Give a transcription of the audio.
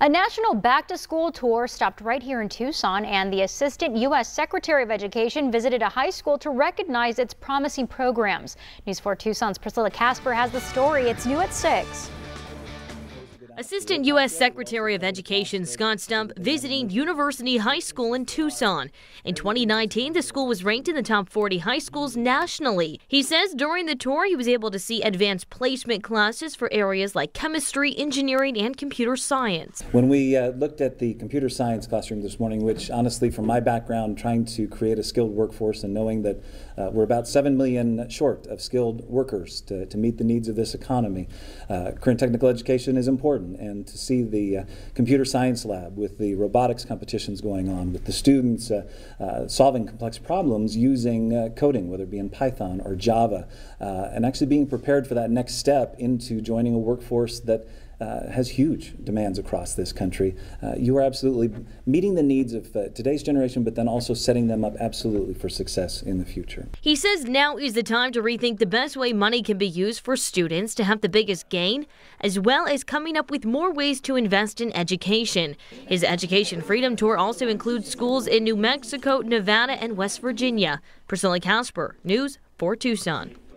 A national back to school tour stopped right here in Tucson, and the Assistant U.S. Secretary of Education visited a high school to recognize its promising programs. News 4 Tucson's Priscilla Casper has the story. It's new at 6. Assistant U.S. Secretary of Education Scott Stump visiting University High School in Tucson. In 2019, the school was ranked in the top 40 high schools nationally. He says during the tour, he was able to see advanced placement classes for areas like chemistry, engineering, and computer science. When we uh, looked at the computer science classroom this morning, which honestly, from my background, trying to create a skilled workforce and knowing that uh, we're about 7 million short of skilled workers to, to meet the needs of this economy, uh, current technical education is important and to see the uh, computer science lab with the robotics competitions going on, with the students uh, uh, solving complex problems using uh, coding, whether it be in Python or Java, and actually being prepared for that next step into joining a workforce that uh, has huge demands across this country. Uh, you are absolutely meeting the needs of uh, today's generation, but then also setting them up absolutely for success in the future. He says now is the time to rethink the best way money can be used for students to have the biggest gain, as well as coming up with more ways to invest in education. His Education Freedom Tour also includes schools in New Mexico, Nevada, and West Virginia. Priscilla Casper, News 4 Tucson.